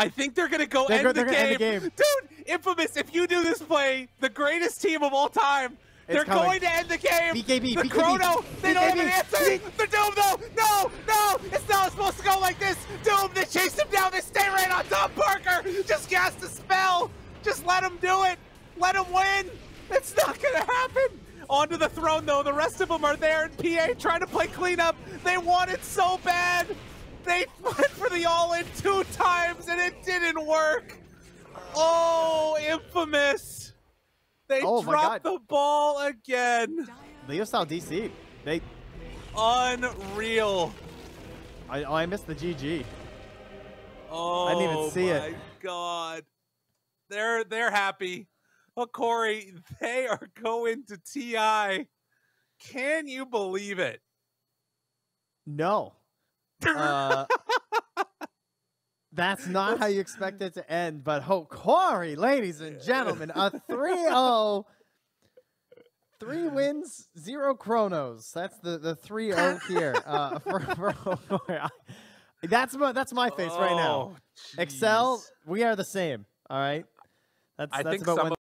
I think they're gonna go, They're end, go- the they're game. end the game. dude. Infamous, if you do this play, the greatest team of all time. It's they're coming. going to end the game. BKB, the BKB, chrono. They don't have an BKB. answer. The Doom though. No, no, it's not supposed to go like this. Doom, they chase him down. They stay right on top. Parker just cast a spell. Just let him do it. Let him win. It's not gonna happen. Onto the throne though. The rest of them are there in PA trying to play cleanup. They want it so bad. They went for the all-in two times it didn't work. Oh, infamous. They Oh dropped the ball again. Leostyle DC. They. Unreal. I, oh, I missed the GG. Oh, I didn't even see it. my God. They're they're happy. Oh, Corey, they are going to TI. Can you believe it? No. Uh, that's not how you expect it to end. But Hokori, ladies and gentlemen, a 3 0. Three wins, zero chronos. That's the the three zero here. Uh, for, for. I- That's my that's my face right now. Oh, Excel, we are the same. All right. That's I that's think about some when